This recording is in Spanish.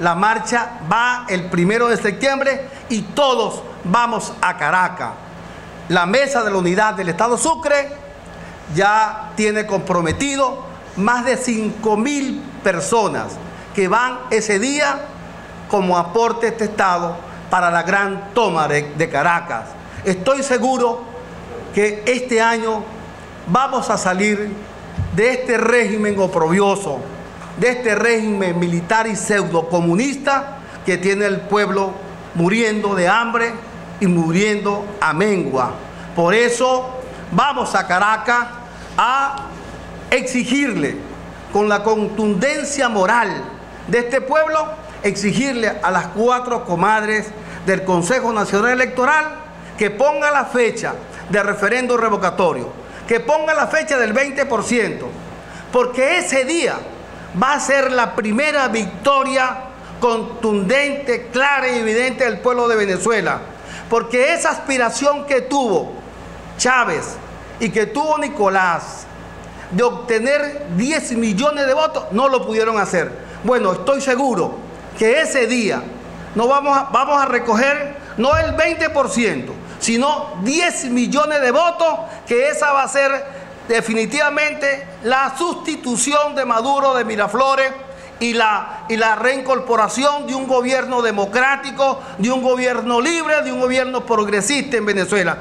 La marcha va el primero de septiembre y todos vamos a Caracas. La mesa de la unidad del Estado Sucre ya tiene comprometido más de 5 mil personas que van ese día como aporte a este Estado para la gran toma de, de Caracas. Estoy seguro que este año vamos a salir de este régimen oprobioso, de este régimen militar y pseudo comunista que tiene el pueblo muriendo de hambre y muriendo a mengua. Por eso vamos a Caracas a exigirle con la contundencia moral de este pueblo, exigirle a las cuatro comadres del Consejo Nacional Electoral que ponga la fecha de referendo revocatorio, que ponga la fecha del 20%, porque ese día va a ser la primera victoria contundente, clara y evidente del pueblo de Venezuela, porque esa aspiración que tuvo Chávez y que tuvo Nicolás de obtener 10 millones de votos, no lo pudieron hacer. Bueno, estoy seguro que ese día no vamos a, vamos a recoger no el 20%, sino 10 millones de votos, que esa va a ser definitivamente la sustitución de Maduro de Miraflores y la, y la reincorporación de un gobierno democrático, de un gobierno libre, de un gobierno progresista en Venezuela.